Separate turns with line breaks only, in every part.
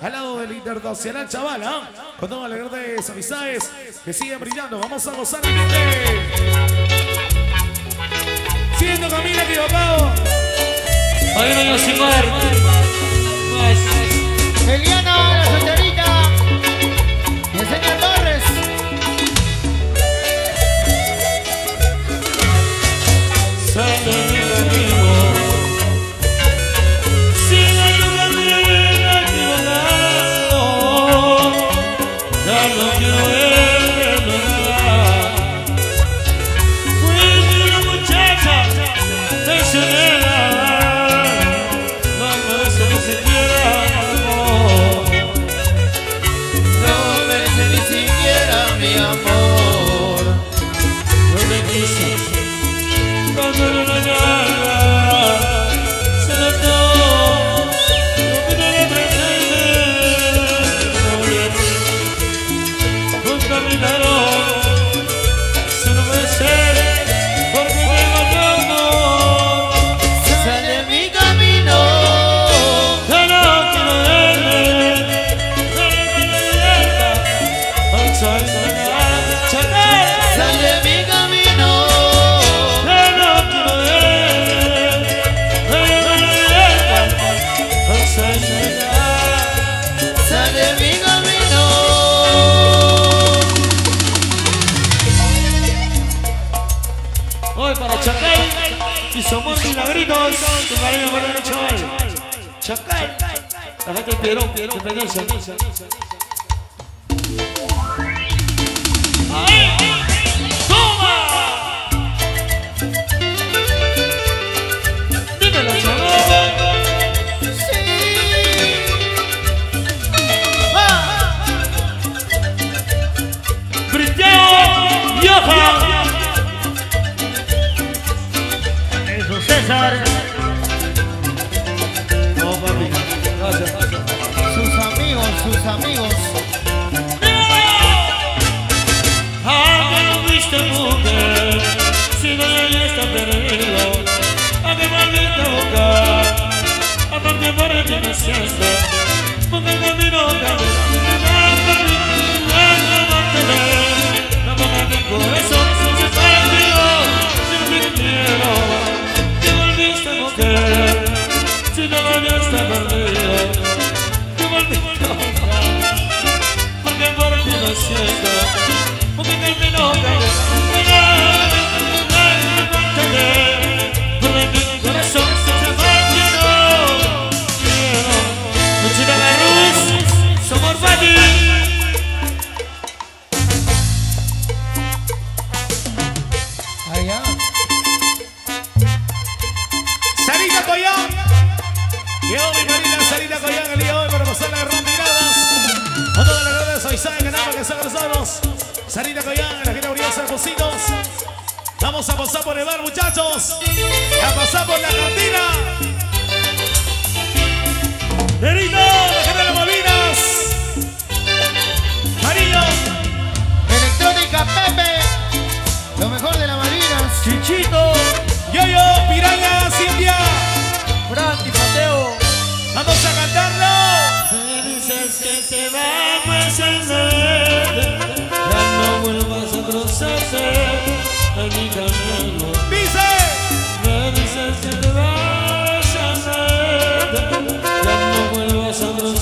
al lado del internacional chaval, ¿ah? ¿eh? Contamos a las grandes amistades que siguen brillando. Vamos a gozar, gente. Este. Siendo Camila equivocado.
Hoy no yo sin. ಧರೋ Somos milagritos. Tu cariño por el chaval. Chacal. La gente Adore mi mi siesta
Potremmo
di Collón. Llegó mi marina Sarita Collón el día de hoy para pasar las gran miradas. A toda la grande de Soizán, que nada que son nosotros. Sarita Collón, la gente de Sarcositos. Vamos a pasar por el bar, muchachos. A pasar por la cantina. Nerito, la gente de las Malvinas. Marillo.
Electrónica Pepe. Lo mejor de las Malvinas.
Chichito.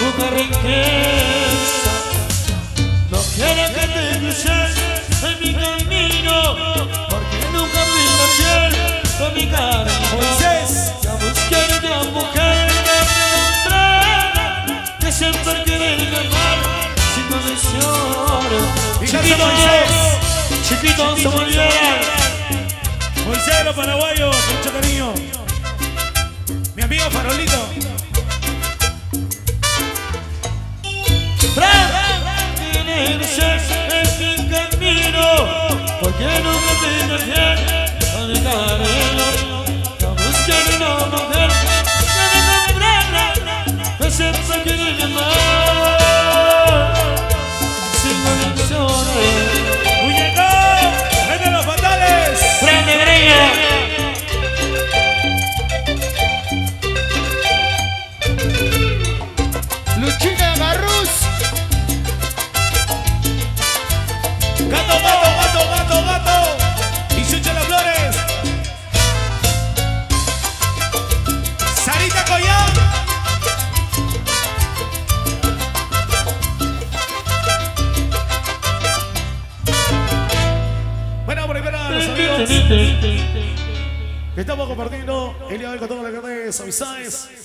a
buscar riqueza. No quiero que te cruces en mi camino, porque nunca fui fiel con mi cara.
Moisés.
Ya busqué una mujer que que siempre quiere ganar sin.
Fíjate,
Chiquito,
Moisés.
chiquito, volviera.
Moisés los paraguayos, mucho cariño. Estamos compartiendo el día de hoy con toda la gente de.